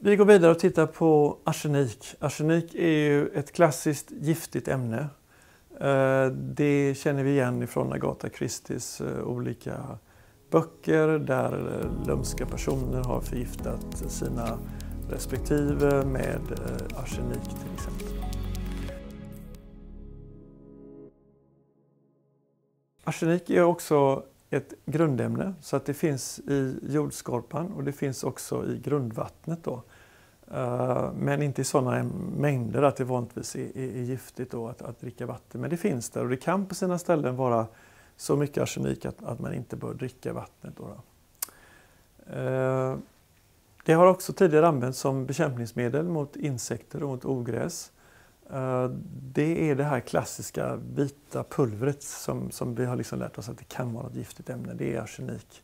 Vi går vidare och tittar på arsenik. Arsenik är ju ett klassiskt giftigt ämne. Eh, det känner vi igen ifrån Agatha Christies eh, olika böcker där eh, lömska personer har förgiftat sina respektive med arsenik till exempel. Arsenik är också ett grundämne så att det finns i jordskorpan och det finns också i grundvattnet. Då. Eh, men inte i sådana mängder att det vanligtvis är, är, är giftigt då att, att, dricka vatten. Men det finns där och det kan på sina ställen vara så mycket arsenik att, att man inte bör dricka vattnet. Då, då. Eh, det har också tidigare använts som bekämpningsmedel mot insekter och mot ogräs. Eh, det är det här klassiska vita pulvret som, som vi har liksom lärt oss att det kan vara ett giftigt ämne. Det är arsenik.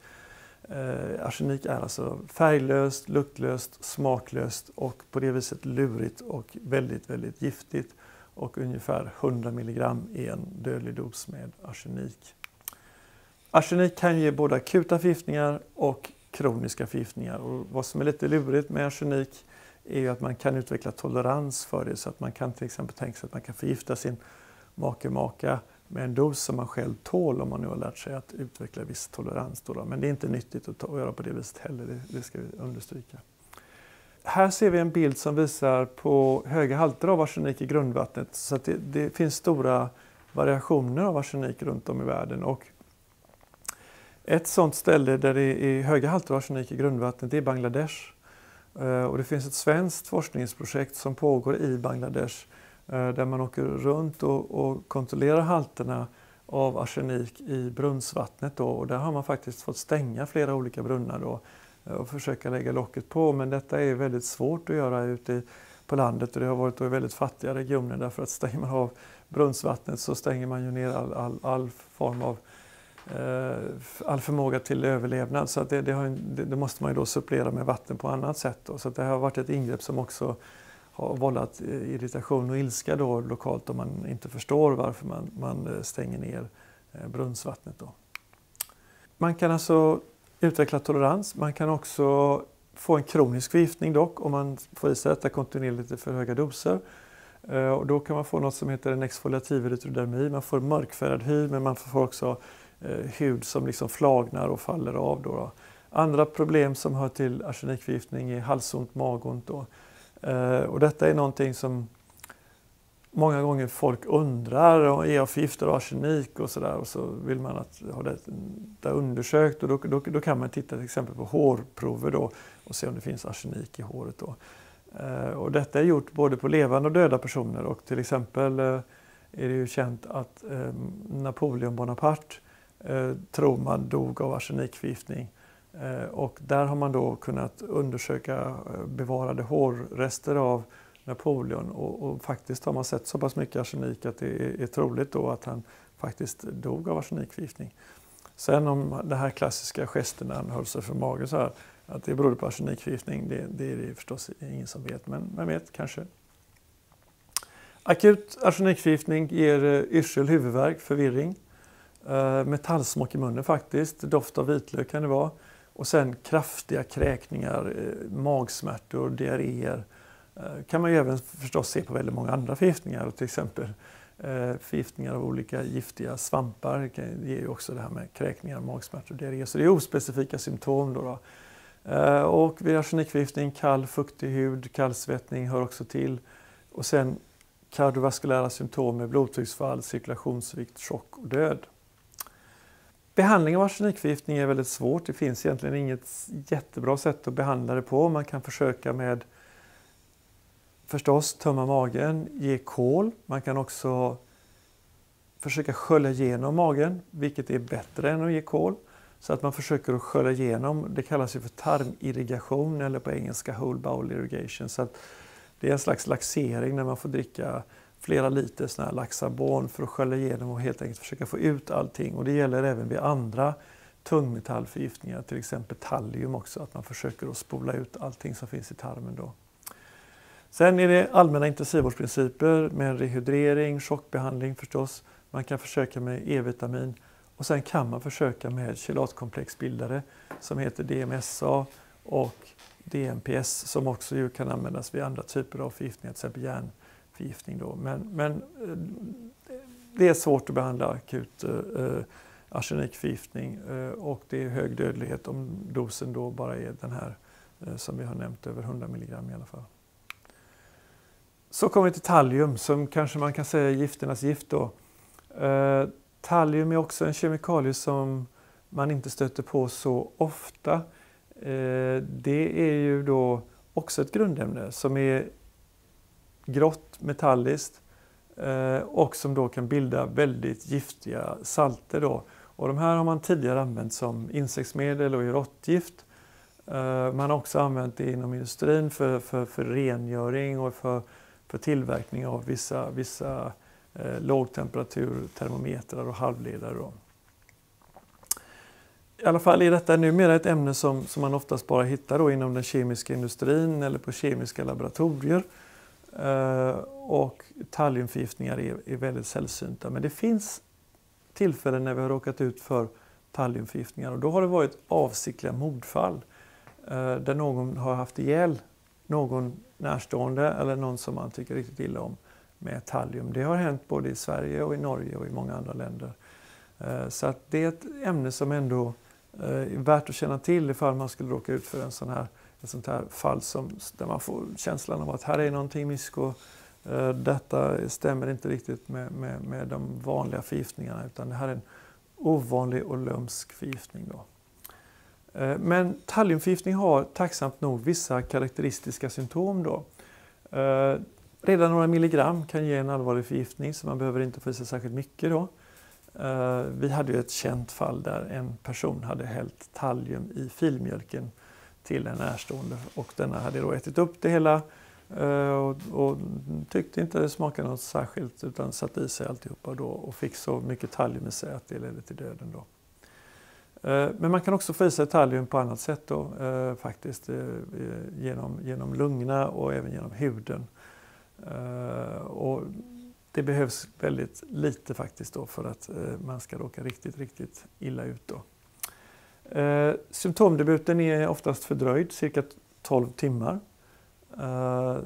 Eh, arsenik är alltså färglöst, luktlöst, smaklöst och på det viset lurigt och väldigt, väldigt giftigt. Och ungefär 100 milligram är en dödlig dos med arsenik. Arsenik kan ge både akuta förgiftningar och kroniska förgiftningar. Och vad som är lite lurigt med arsenik är ju att man kan utveckla tolerans för det så att man kan till exempel tänka sig att man kan förgifta sin make maka med en dos som man själv tål om man nu har lärt sig att utveckla viss tolerans. Då, då. Men det är inte nyttigt att, att göra på det viset heller, det, det ska vi understryka. Här ser vi en bild som visar på höga halter av arsenik i grundvattnet. Så det, det, finns stora variationer av arsenik runt om i världen. Och ett sådant ställe där det är höga halter av arsenik i grundvattnet är Bangladesh. Eh, och det finns ett svenskt forskningsprojekt som pågår i Bangladesh eh, där man åker runt och, och kontrollerar halterna av arsenik i brunnsvattnet. Då. Och där har man faktiskt fått stänga flera olika brunnar då eh, och försöka lägga locket på. Men detta är väldigt svårt att göra ute på landet och det har varit i väldigt fattiga regioner därför att stänger man av brunnsvattnet så stänger man ju ner all, all, all form av Eh, Eh, all förmåga till överlevnad. Så det, det, har, det, måste man ju då supplera med vatten på annat sätt. Då. Så det har varit ett ingrepp som också har vållat eh, irritation och ilska då lokalt om man inte förstår varför man, man eh, stänger ner brunnsvattnet. Då. Man kan alltså utveckla tolerans. Man kan också få en kronisk förgiftning dock om man får i sig detta kontinuerligt i för höga doser. Och då kan man få något som heter en exfoliativ erytrodermi. Man får mörkfärgad hy men man får också Eh, hud som liksom flagnar och faller av. Då, då. Andra problem som hör till arsenikförgiftning är halsont, magont. Då. Eh, och detta är någonting som många gånger folk undrar, är jag förgiftad av arsenik och sådär och så vill man att ha det, det undersökt och då, då, då, kan man titta till exempel på hårprover då och se om det finns arsenik i håret. Då. Eh, och detta är gjort både på levande och döda personer och till exempel eh, är det ju känt att eh, Napoleon Bonaparte Eh, tror man dog av arsenikförgiftning. Eh, och där har man då kunnat undersöka eh, bevarade hårrester av Napoleon och, och, faktiskt har man sett så pass mycket arsenik att det är, är troligt då att han faktiskt dog av arsenikförgiftning. Sen om den här klassiska gesten när han höll sig för magen så här, att det berodde på arsenikförgiftning, det, det är det förstås ingen som vet, men vem vet, kanske. Akut arsenikförgiftning ger yrsel, huvudvärk, förvirring. Eh, metallsmak i munnen faktiskt, doft av vitlök kan det vara. Och sen kraftiga kräkningar, eh, magsmärtor, diarréer. Eh, kan man ju även förstås se på väldigt många andra förgiftningar, till exempel förgiftningar av olika giftiga svampar Det ger ju också det här med kräkningar, magsmärtor och diarré. Så det är ospecifika symptom. Då, då. Och vid arsenikförgiftning, kall, fuktig hud, kallsvettning hör också till. Och sen kardiovaskulära symptom med blodtrycksfall, cirkulationssvikt, chock och död. Behandling av arsenikförgiftning är väldigt svårt. Det finns egentligen inget jättebra sätt att behandla det på. Man kan försöka med förstås tömma magen, ge kol. Man kan också försöka skölja igenom magen, vilket är bättre än att ge kol. Så att man försöker att skölja igenom, det kallas ju för tarmirrigation eller på engelska whole bowel irrigation. Så att det är en slags laxering när man får dricka flera liter sån här Laxabon för att skölja igenom och helt enkelt försöka få ut allting. Och det gäller även vid andra tungmetallförgiftningar, till exempel tallium också, att man försöker att spola ut allting som finns i tarmen. Då. Sen är det allmänna intensivvårdsprinciper med rehydrering, chockbehandling förstås. Man kan försöka med E-vitamin och sen kan man försöka med kelatkomplexbildare som heter DMSA och DMPS som också kan användas vid andra typer av förgiftningar, till exempel förgiftning Då. Men, men eh, det är svårt att behandla akut eh, eh, arsenikförgiftning eh, och det är hög dödlighet om dosen då bara är den här eh, som vi har nämnt, över 100 milligram i alla fall. Så kommer vi till tallium som kanske man kan säga är gifternas gift. Då. Eh, tallium är också en kemikalie som man inte stöter på så ofta. Eh, det är ju då också ett grundämne som är grått metalliskt eh, och som då kan bilda väldigt giftiga salter. Då. Och de här har man tidigare använt som insektsmedel och i råttgift. Eh, man har också använt det inom industrin för, för, för rengöring och för, för tillverkning av vissa, vissa eh, lågtemperaturtermometrar och halvledare. Då. I alla fall är detta numera ett ämne som, som man oftast bara hittar då inom den kemiska industrin eller på kemiska laboratorier. Eh, och talliumförgiftningar är, är väldigt sällsynta. Men det finns tillfällen när vi har råkat ut för talliumförgiftningar och då har det varit avsiktliga mordfall eh, där någon har haft ihjäl någon närstående eller någon som man tycker riktigt illa om med tallium. Det har hänt både i Sverige och i Norge och i många andra länder. Eh, så att det är ett ämne som ändå eh, är värt att känna till ifall man skulle råka ut för en sån här, ett sånt här fall som, där man får känslan av att här är någonting misko. Eh, detta stämmer inte riktigt med, med, med de vanliga förgiftningarna utan det här är en ovanlig och lömsk förgiftning. Då. Eh, men talliumförgiftning har tacksamt nog vissa karaktäristiska symptom. Då. Eh, redan några milligram kan ge en allvarlig förgiftning så man behöver inte få i sig särskilt mycket. Då. Vi hade ju ett känt fall där en person hade hällt tallium i filmjölken till en närstående och denna hade då ätit upp det hela eh, och, och tyckte inte det smakade något särskilt utan satte i sig alltihopa då och fick så mycket talium i sig att det ledde till döden. Då. Eh, men man kan också få i sig talium på annat sätt då, eh, faktiskt genom, genom lungorna och även genom huden. Och det behövs väldigt lite faktiskt då för att man ska råka riktigt, riktigt illa ut. Då. Eh, symptomdebuten är oftast fördröjd, cirka 12 timmar. Eh,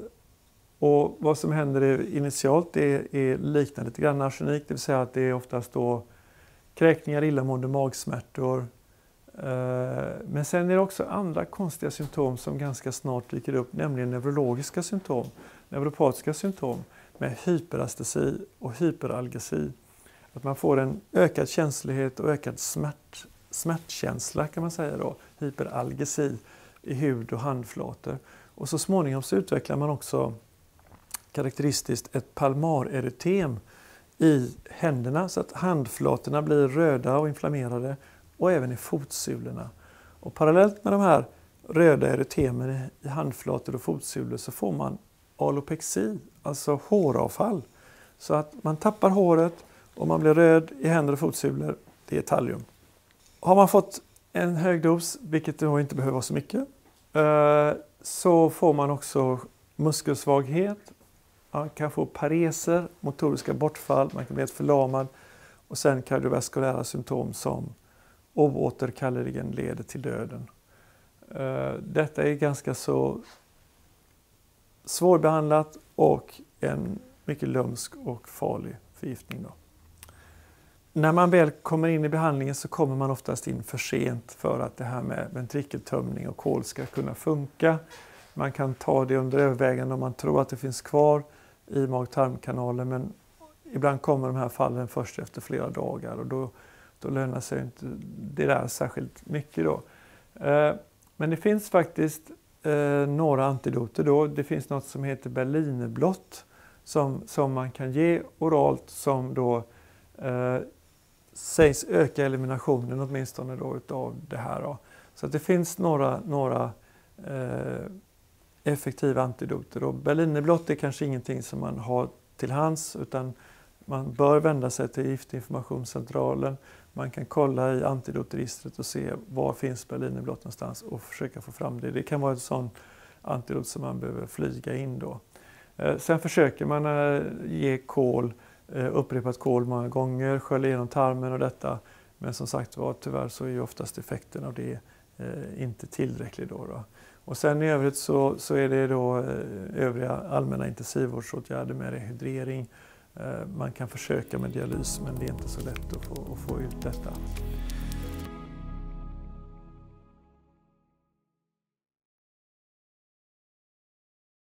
och vad som händer initialt är, är liknande lite grann arsenik, det vill säga att det är oftast då kräkningar, illamående, magsmärtor. Eh, men sen är det också andra konstiga symptom som ganska snart dyker upp, nämligen neurologiska symptom, neuropatiska symptom med hyperastesi och hyperalgesi. Att man får en ökad känslighet och ökad smärt, smärtkänsla kan man säga då, hyperalgesi i hud och handflator. Och så småningom så utvecklar man också karaktäristiskt ett palmarerytem i händerna så att handflatorna blir röda och inflammerade och även i fotsulorna. Och parallellt med de här röda erytemen i handflator och fotsulor så får man alopexi, alltså håravfall. Så att man tappar håret och man blir röd i händer och fotsulor. Det är tallium. Har man fått en hög dos, vilket då inte behöver vara så mycket, eh, så får man också muskelsvaghet. Man kan få pareser, motoriska bortfall, man kan bli helt förlamad och sen kardiovaskulära symptom som oåterkalleligen leder till döden. Eh, detta är ganska så svårbehandlat och en mycket lömsk och farlig förgiftning. Då. När man väl kommer in i behandlingen så kommer man oftast in för sent för att det här med ventrikeltömning och kol ska kunna funka. Man kan ta det under övervägande om man tror att det finns kvar i mag-tarmkanalen men ibland kommer de här fallen först efter flera dagar och då, då lönar sig inte det där särskilt mycket. Då. Eh, men det finns faktiskt eh, några antidoter. Då. Det finns något som heter Berlinerblått som, som man kan ge oralt som då eh, sägs öka eliminationen åtminstone då utav det här. Då. Så att det finns några, några eh, effektiva antidoter. Och Berlinerblått är kanske ingenting som man har till hands utan man bör vända sig till Giftinformationscentralen man kan kolla i antidotregistret och se var finns Berlinerblått någonstans och försöka få fram det. Det kan vara ett sånt antidot som man behöver flyga in då. Eh, sen försöker man eh, ge kol, Eh, upprepat kol många gånger, skölja igenom tarmen och detta. Men som sagt var, tyvärr så är ju oftast effekten av det eh, inte tillräcklig. Då, då. Och sen i övrigt så, så är det då eh, övriga allmänna intensivvårdsåtgärder med rehydrering. Man kan försöka med dialys men det är inte så lätt att få, att få ut detta.